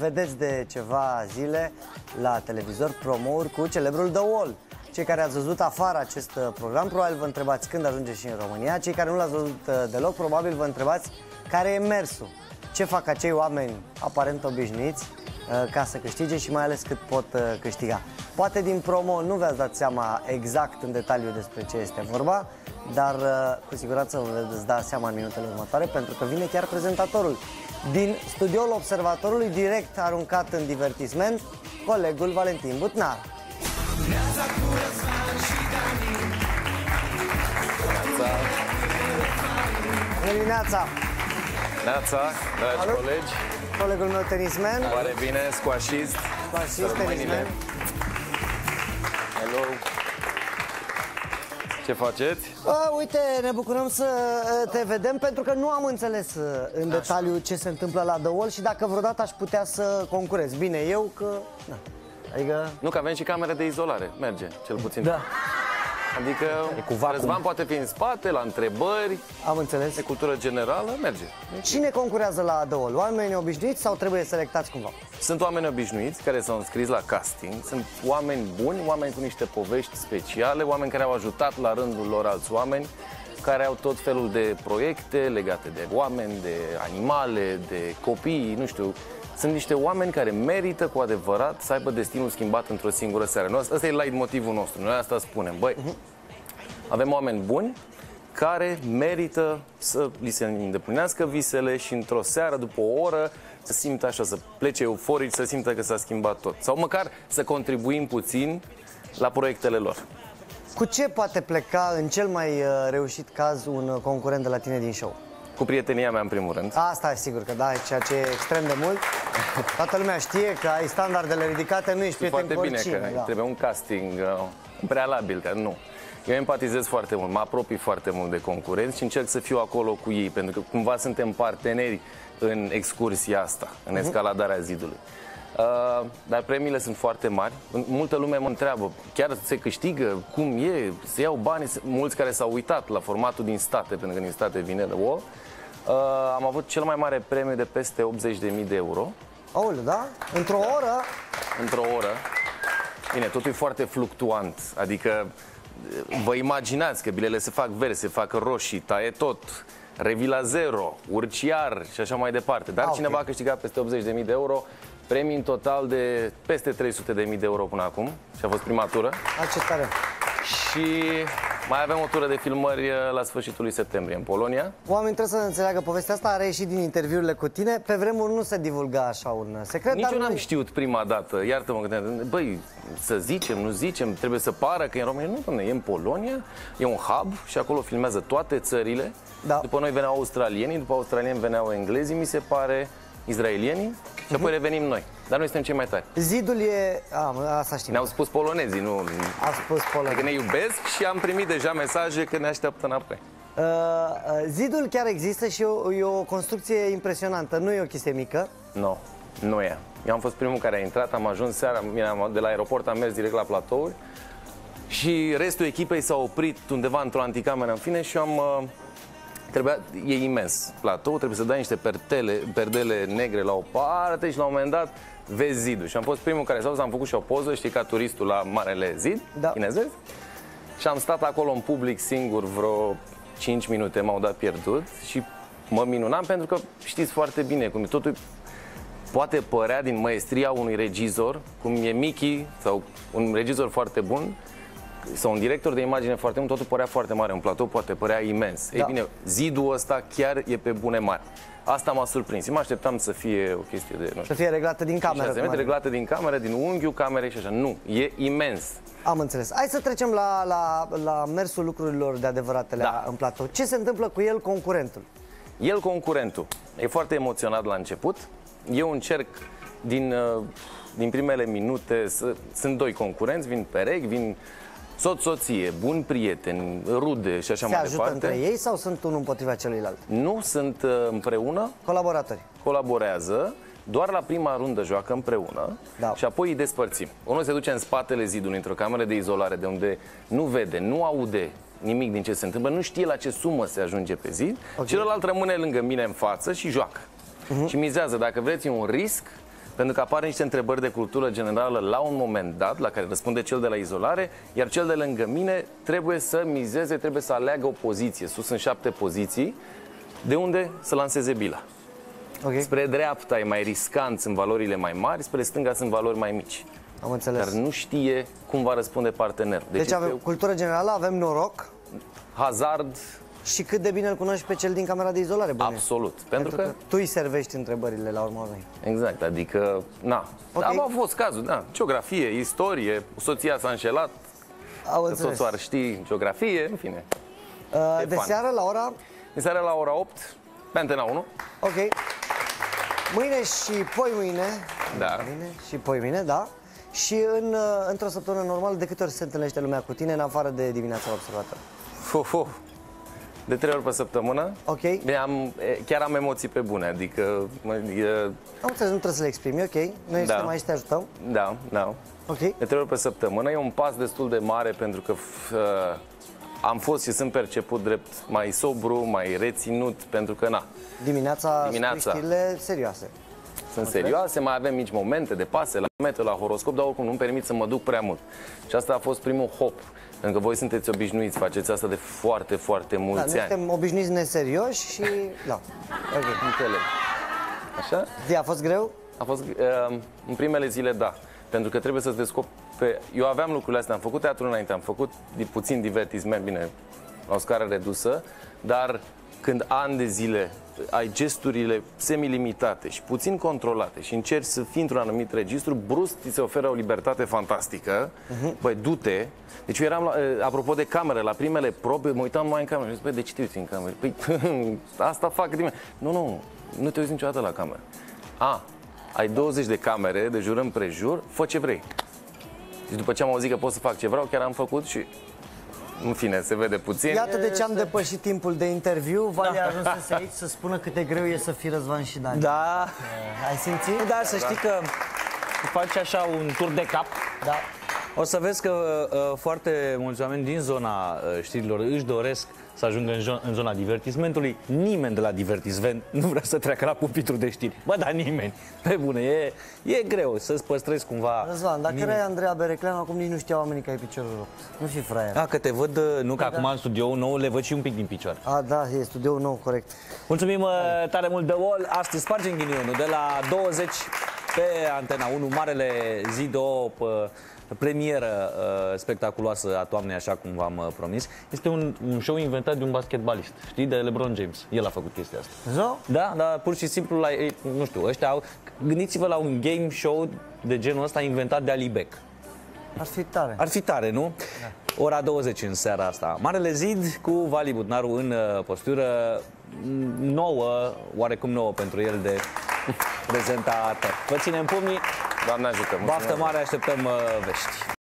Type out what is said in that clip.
Vedeți de ceva zile la televizor promouri cu celebrul The Wall. Cei care ați văzut afară acest uh, program, probabil vă întrebați când ajunge și în România. Cei care nu l-ați văzut uh, deloc, probabil vă întrebați care e mersul. Ce fac acei oameni aparent obișnuiți uh, ca să câștige și mai ales cât pot câștiga. Poate din promo nu v-ați dat seama exact în detaliu despre ce este vorba, dar cu siguranță vă veți da seama în minutele următoare, pentru că vine chiar prezentatorul din studioul Observatorului, direct aruncat în divertisment, colegul Valentin Butnar. Bună dimineața! Neața, dragi Salut. colegi! Colegul meu tenismen. Oare bine, squashist. Squashist, tenismen. Hello! Ce faceți? A, uite, ne bucurăm să te vedem pentru că nu am înțeles în detaliu ce se întâmplă la The Wall și dacă vreodată aș putea să concurez. Bine, eu că... Na. Adică... Nu, că avem și camere de izolare. Merge, cel puțin. Da. Adică cu Răzvan poate fi în spate, la întrebări. Am înțeles. De cultură generală, merge. Cine concurează la The Wall? Oameni obișnuiți sau trebuie selectați cumva? Sunt oameni obișnuiți care s-au înscris la casting Sunt oameni buni, oameni cu niște povești speciale Oameni care au ajutat la rândul lor alți oameni care au tot felul de proiecte legate de oameni, de animale, de copii, nu știu, sunt niște oameni care merită cu adevărat să aibă destinul schimbat într-o singură seară. Asta e light motivul nostru. Noi asta spunem. Băi, avem oameni buni care merită să li se îndeplinească visele și într-o seară, după o oră, să simtă așa, să plece euforici, să simtă că s-a schimbat tot. Sau măcar să contribuim puțin la proiectele lor. Cu ce poate pleca în cel mai uh, reușit caz un concurent de la tine din show? Cu prietenia mea, în primul rând. Asta e sigur că da, ceea ce e extrem de mult. Toată lumea știe că ai standardele ridicate, nu ești prieten foarte cu bine oricine. că da. trebuie un casting uh, prealabil, că nu. Eu empatizez foarte mult, mă apropii foarte mult de concurenți și încerc să fiu acolo cu ei, pentru că cumva suntem parteneri în excursia asta, în mhm. escaladarea zidului. Uh, dar premiile sunt foarte mari. Multă lume mă întreabă, chiar se câștigă, cum e, se iau bani, mulți care s-au uitat la formatul din state, pentru că din state vine de wall. Uh, am avut cel mai mare premiu de peste 80.000 de euro. Aoleu, da? Într-o oră? Într-o oră. Bine, totul e foarte fluctuant, adică vă imaginați că bilele se fac verzi, se fac roșii, taie tot, revila zero, urciar și așa mai departe. Dar ah, cineva okay. a câștigat peste 80.000 de euro, premii în total de peste 300.000 de euro până acum și a fost prima tură. A, ce tare! Și mai avem o tură de filmări uh, la sfârșitul lui septembrie în Polonia. Oamenii trebuie să înțeleagă povestea asta, are ieșit din interviurile cu tine. Pe vremuri nu se divulga așa un secret. Nici dar eu n-am știut prima dată, iartă-mă că băi, să zicem, nu zicem, trebuie să pară că e în România. Nu, domne, e în Polonia, e un hub și acolo filmează toate țările. Da. După noi veneau australienii, după australieni veneau englezii, mi se pare, izraelienii și apoi revenim noi. Dar noi suntem cei mai tari. Zidul e... A, asta știm. Ne-au spus polonezii, nu... A spus polonezii. Că ne iubesc și am primit deja mesaje că ne așteaptă înapoi. Uh, uh, zidul chiar există și e, e o construcție impresionantă, nu e o chestie mică. Nu, nu e. Eu am fost primul care a intrat, am ajuns seara, de la aeroport am mers direct la platouri și restul echipei s-a oprit undeva într-o anticameră în fine și am... Uh, Trebuia, e imens platou, trebuie să dai niște pertele, perdele negre la o parte și la un moment dat vezi zidul. Și am fost primul care s-a am făcut și o poză, știi, ca turistul la Marele Zid, da. chinezez. Și am stat acolo în public singur vreo 5 minute, m-au dat pierdut și mă minunam pentru că știți foarte bine cum totul poate părea din maestria unui regizor, cum e Mickey sau un regizor foarte bun, sau un director de imagine foarte mult, totul părea foarte mare, în platou poate părea imens. Da. Ei bine, zidul ăsta chiar e pe bune mari. Asta m-a surprins. Mă așteptam să fie o chestie de, nu știu, Să fie reglată din cameră. Să reglată din cameră, din unghiul camerei și așa. Nu, e imens. Am înțeles. Hai să trecem la, la, la mersul lucrurilor de adevăratele da. în platou. Ce se întâmplă cu el, concurentul? El, concurentul, e foarte emoționat la început. Eu încerc din, uh, din primele minute, să, sunt doi concurenți, vin perechi, vin soț-soție, buni prieteni, rude și așa Se mai ajută departe. între ei sau sunt unul împotriva celuilalt? Nu, sunt uh, împreună. Colaboratori. Colaborează. Doar la prima rundă joacă împreună da. și apoi îi despărțim. Unul se duce în spatele zidului, într-o cameră de izolare, de unde nu vede, nu aude nimic din ce se întâmplă, nu știe la ce sumă se ajunge pe zid. Okay. Celălalt rămâne lângă mine în față și joacă. Uh-huh. Și mizează, dacă vreți, un risc Pentru că apar niște întrebări de cultură generală la un moment dat, la care răspunde cel de la izolare, iar cel de lângă mine trebuie să mizeze, trebuie să aleagă o poziție. Sus sunt șapte poziții, de unde să lanseze bila. Ok, Spre dreapta e mai riscant, sunt valorile mai mari, spre stânga sunt valori mai mici. am înțeles. Dar nu știe cum va răspunde partenerul. Deci, Deci este avem cultură generală, avem noroc hazard și cât de bine îl cunoști pe cel din camera de izolare, bănuiesc. absolut. Pentru că tu îi servești întrebările la urma urmei. Exact, adică, na. Ok. Okay. Au fost cazuri, da. Geografie, istorie, soția s-a înșelat, Au că înțeles. soțul ar ști geografie, în fine. Uh, E de fan. seară la ora... În seara la ora 8, pe Antena 1. Ok. Mâine și poi mâine. Da. Mâine și poi mâine, da. Și în, uh, într-o săptămână normală, de câte ori se întâlnește lumea cu tine, în afară de dimineața la observator? Uf, uf. De trei ori pe săptămână. Ok. Bine, am, e, chiar am emoții pe bune, adică, mă, e, Am înțeles, nu trebuie să le exprimi, ok? Noi Da. suntem aici să te ajutăm. da, da. Ok. De trei ori pe săptămână e un pas destul de mare pentru că f, uh, am fost și sunt perceput drept mai sobru, mai reținut, pentru că, na, Dimineața, Dimineața. spui știrile serioase. Sunt serioase, mai avem mici momente de pase, la meteo, la horoscop, dar oricum nu-mi permit să mă duc prea mult. Și asta a fost primul hop. Pentru că voi sunteți obișnuiți, faceți asta de foarte, foarte Da, mulți noi ani. suntem obișnuiți neserioși și... Da. Ok. Înțeleg. Așa? Zi, a fost greu? A fost, uh, în primele zile, da. Pentru că trebuie să-ți descoperi... Eu aveam lucrurile astea, am făcut teatru înainte, am făcut di- puțin divertisment, bine, la o scară redusă, dar când ani de zile ai gesturile semilimitate și puțin controlate și încerci să fii într-un anumit registru, brusc ți se oferă o libertate fantastică. Băi, du-te. Deci eu eram, la, eh, apropo de cameră, la primele probe, mă uitam mai în cameră și zic, băi, de ce te uiți în cameră? Păi, asta fac din mine. Nu, nu, nu te uiți niciodată la cameră. A, ai 20 de camere de jur împrejur, fă ce vrei. Și după ce am auzit că pot să fac ce vreau, chiar am făcut și în fine, se vede puțin. Iată de ce am depășit timpul de interviu. Vali a ajuns aici să spună cât de greu e să fii Răzvan și Dan. Da, Ai simțit? da, să știi că faci așa un tur de cap. Da. O să vezi că uh, foarte mulți oameni din zona uh, știrilor își doresc să ajungă în, jo- în zona divertismentului. Nimeni de la divertisment nu vrea să treacă la pupitru de știri. Bă, da, nimeni. Pe bune, e, e greu să-ți păstrezi cumva... Răzvan, dacă minimul. erai Andreea Berecleanu, acum nici nu știau oamenii că ai piciorul rupt. Nu fi fraier. Da, că te văd, uh, nu că acum în studioul nou le văd și un pic din picioare. A, da, e studioul nou, corect. Mulțumim uh, tare mult de Wall. Astăzi spargem ghinionul de la 20 pe Antena 1, marele zi de o uh, premieră uh, spectaculoasă a toamnei, așa cum v-am uh, promis. Este un, un show inventat de un basketbalist, știi, de LeBron James. El a făcut chestia asta. Zo? Da, dar pur și simplu, la, ei, nu știu, ăștia au... Gândiți-vă la un game show de genul ăsta inventat de Ali Beck. Ar fi tare. Ar fi tare, nu? Da. Ora 20 în seara asta. Marele zid cu Vali Budnaru în uh, postură mm, nouă, oarecum nouă pentru el de prezentator. Vă ținem pumnii, Doamne ajută, mulțumesc. baftă mare, așteptăm uh, vești.